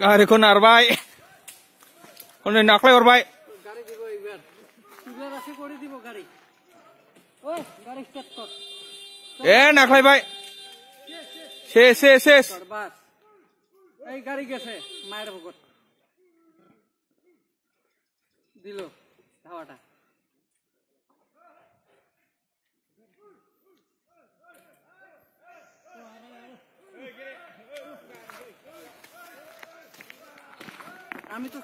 গাড়ি কোন আর ভাই? কোন নাকলাই ওর ভাই? এ নাকলাই ভাই। শেষ শেষ শেষ। এই গাড়ি গেছে মায়ের ভগত দিল ধাওয়াটা। আমি তো